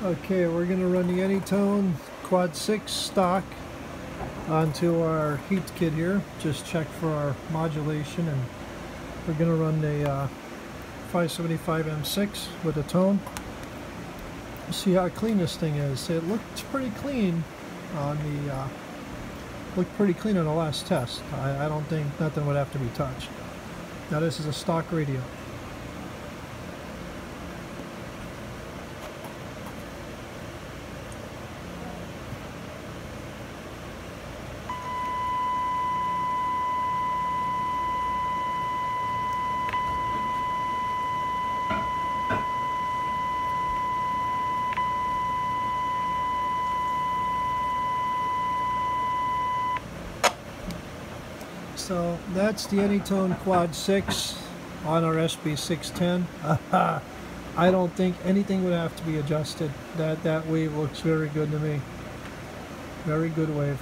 Okay, we're going to run the Anytone Quad 6 stock onto our heat kit here. Just check for our modulation and we're going to run the uh, 575M6 with a tone. See how clean this thing is. It looked pretty clean on the uh, looked pretty clean on the last test. I, I don't think nothing would have to be touched. Now this is a stock radio. So that's the Anytone Quad 6 on our SB610. I don't think anything would have to be adjusted. That that wave looks very good to me. Very good wave.